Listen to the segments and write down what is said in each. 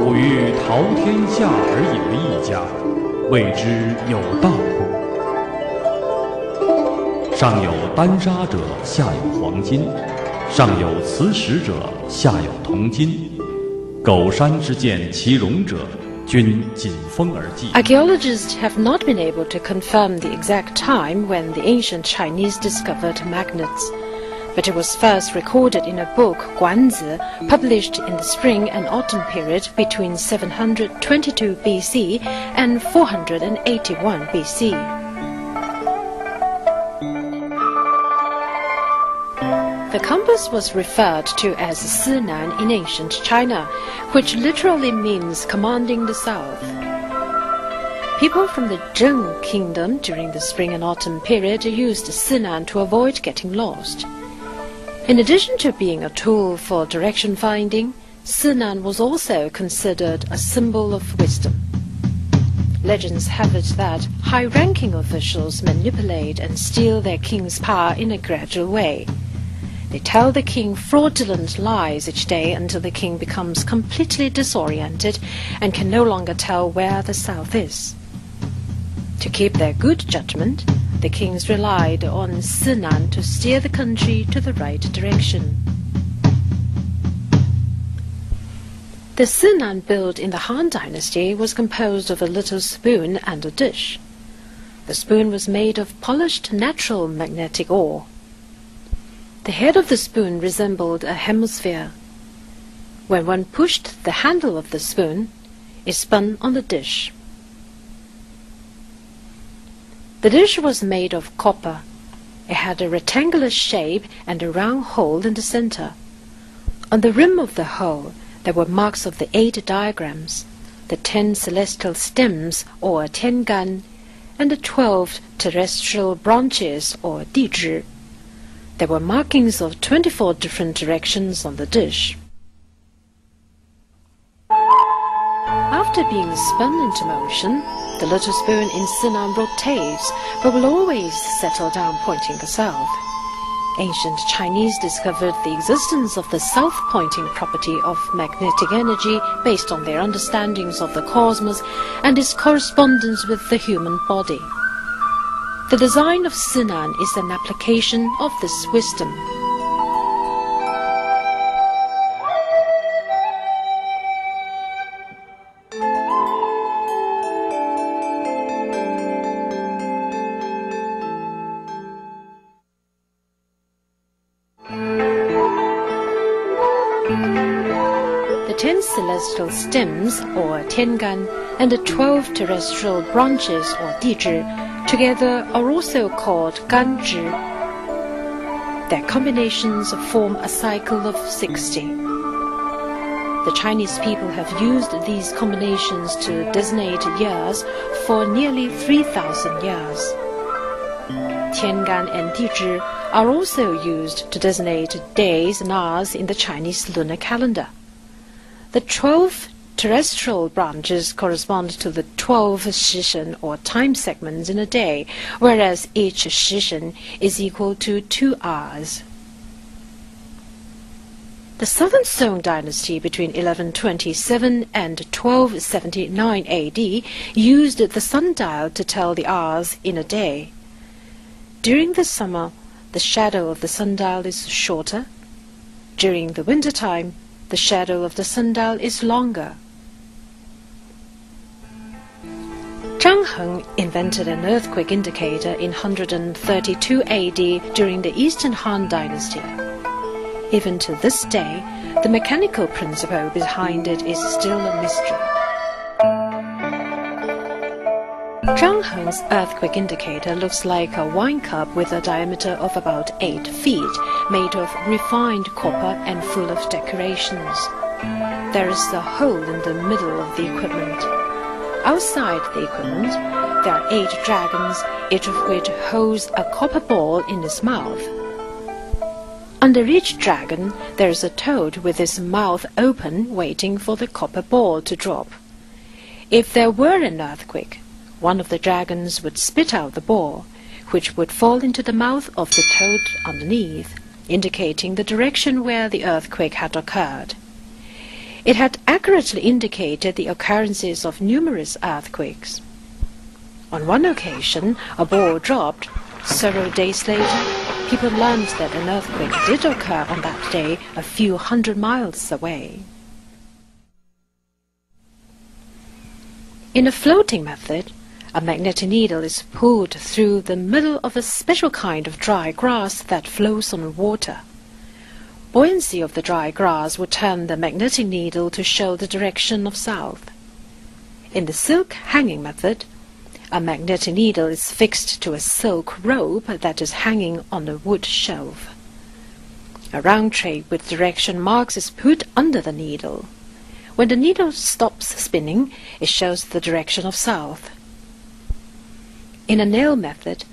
古欲淘天下而已为一家，谓之有道乎？上有丹砂者，下有黄金；上有磁石者，下有铜金。狗山之见其容者，均仅风而祭。Archaeologists have not been able to confirm the exact time when the ancient Chinese discovered magnets, but it was first recorded in a book, Guanzi, published in the spring and autumn period between 722 BC and 481 BC. The compass was referred to as Sinan in ancient China, which literally means commanding the south. People from the Zheng kingdom during the spring and autumn period used Sinan to avoid getting lost. In addition to being a tool for direction finding, Sinan was also considered a symbol of wisdom. Legends have it that high ranking officials manipulate and steal their king's power in a gradual way. They tell the king fraudulent lies each day until the king becomes completely disoriented and can no longer tell where the south is. To keep their good judgment, the kings relied on Sinan to steer the country to the right direction. The Sinan built in the Han Dynasty was composed of a little spoon and a dish. The spoon was made of polished natural magnetic ore. The head of the spoon resembled a hemisphere. When one pushed the handle of the spoon, it spun on the dish. The dish was made of copper. It had a rectangular shape and a round hole in the center. On the rim of the hole, there were marks of the eight diagrams, the ten celestial stems, or tiangan, and the twelve terrestrial branches, or dizhi. There were markings of 24 different directions on the dish. After being spun into motion, the little spoon in Sinan rotates, but will always settle down pointing the south. Ancient Chinese discovered the existence of the south-pointing property of magnetic energy based on their understandings of the cosmos and its correspondence with the human body. The design of Sinan is an application of this wisdom. The ten celestial stems, or tiangan, and the twelve terrestrial branches, or dizhi, together are also called ganzhi. Their combinations form a cycle of 60. The Chinese people have used these combinations to designate years for nearly 3,000 years. Tiangan and Dizhi are also used to designate days and hours in the Chinese lunar calendar. The 12 terrestrial branches correspond to the 12 shichen or time segments in a day, whereas each shichen is equal to 2 hours. The Southern Song dynasty between 1127 and 1279 AD used the sundial to tell the hours in a day. During the summer, the shadow of the sundial is shorter. During the winter time, the shadow of the sundial is longer. Zhang Heng invented an earthquake indicator in 132 AD during the Eastern Han Dynasty. Even to this day, the mechanical principle behind it is still a mystery. Zhang Heng's earthquake indicator looks like a wine cup with a diameter of about 8 feet, made of refined copper and full of decorations. There is a hole in the middle of the equipment. Outside the equipment, there are eight dragons, each of which holds a copper ball in its mouth. Under each dragon, there is a toad with its mouth open, waiting for the copper ball to drop. If there were an earthquake, one of the dragons would spit out the ball, which would fall into the mouth of the toad underneath, indicating the direction where the earthquake had occurred. It had accurately indicated the occurrences of numerous earthquakes. On one occasion, a ball dropped. Several days later, people learned that an earthquake did occur on that day a few hundred miles away. In a floating method, a magnetic needle is pulled through the middle of a special kind of dry grass that flows on water. Buoyancy of the dry grass would turn the magnetic needle to show the direction of south. In the silk hanging method, a magnetic needle is fixed to a silk rope that is hanging on a wood shelf. A round tray with direction marks is put under the needle. When the needle stops spinning, it shows the direction of south. In a nail method,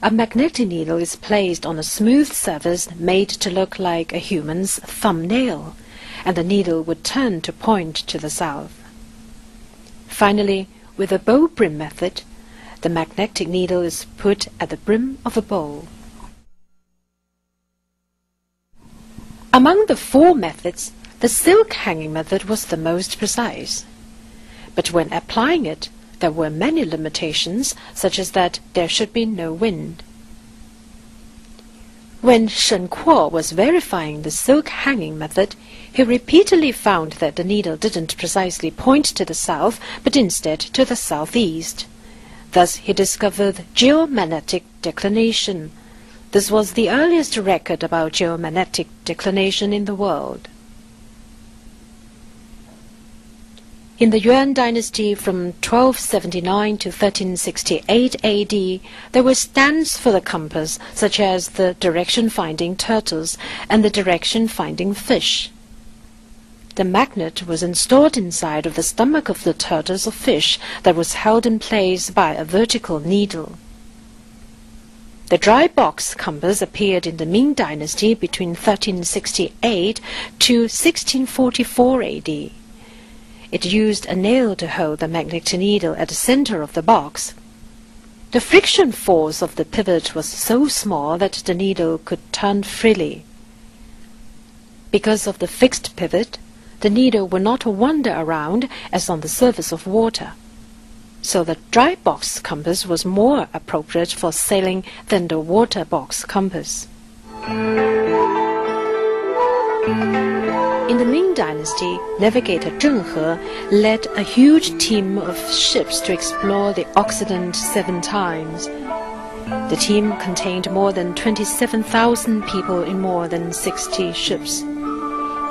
a magnetic needle is placed on a smooth surface made to look like a human's thumbnail, and the needle would turn to point to the south. Finally, with a bow brim method, the magnetic needle is put at the brim of a bowl. Among the four methods, the silk hanging method was the most precise. But when applying it, there were many limitations, such as that there should be no wind. When Shen Kuo was verifying the silk hanging method, he repeatedly found that the needle didn't precisely point to the south, but instead to the southeast. Thus he discovered geomagnetic declination. This was the earliest record about geomagnetic declination in the world. In the Yuan dynasty from 1279 to 1368 AD, there were stands for the compass, such as the direction-finding turtles and the direction-finding fish. The magnet was installed inside of the stomach of the turtles or fish that was held in place by a vertical needle. The dry box compass appeared in the Ming dynasty between 1368 to 1644 AD. It used a nail to hold the magnetic needle at the center of the box. The friction force of the pivot was so small that the needle could turn freely. Because of the fixed pivot, the needle would not wander around as on the surface of water. So the dry box compass was more appropriate for sailing than the water box compass. In the Ming Dynasty, navigator Zheng He led a huge team of ships to explore the Occident seven times. The team contained more than 27,000 people in more than 60 ships.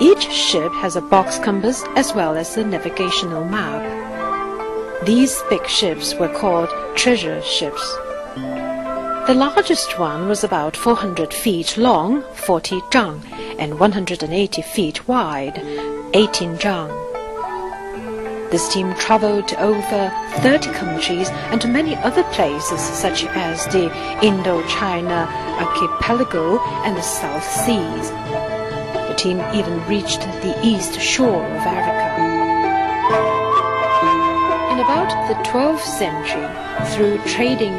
Each ship has a box compass as well as a navigational map. These big ships were called treasure ships. The largest one was about 400 feet long, 40 zhang, and 180 feet wide, 18 zhang. This team traveled to over 30 countries and to many other places such as the Indochina archipelago and the South Seas. The team even reached the east shore of Africa. In about the 12th century, through trading,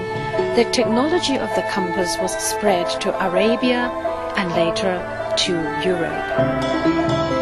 the technology of the compass was spread to Arabia and later to Europe.